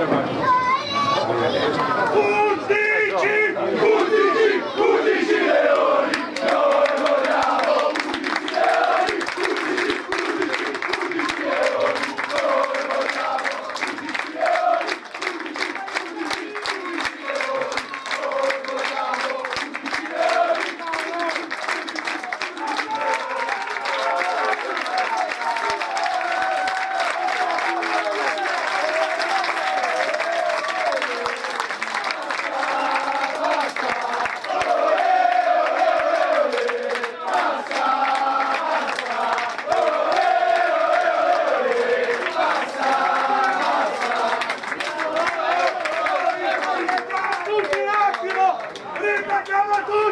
Thank you so much.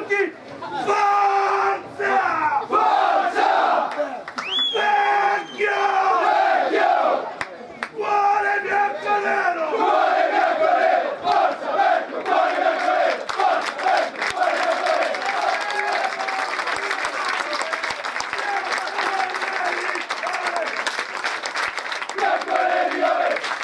tutti! Forza! Forza! Vecchio! Vecchio! Cuore bianco-nero! Cuore bianco-nero! Forza vecchio! Cuore bianco-nero! Forza vecchio! Cuore bianco-nero! Bianco-nero! Bianco-nero!